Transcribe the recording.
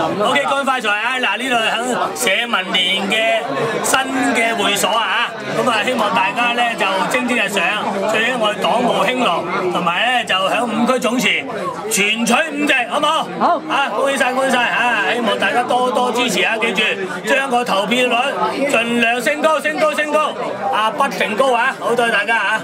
OK，乾快財啊！嗱，呢度係社民連嘅新嘅會所啊，咁啊希望大家咧就蒸蒸日上，最緊我哋黨務興隆，同埋咧就響五區總辭全取五席，好唔好？好啊！恭喜晒，恭喜晒啊！希望大家多多支持啊！記住將個投票率盡量升高，升高，升高啊！不停高啊！好多謝大家啊！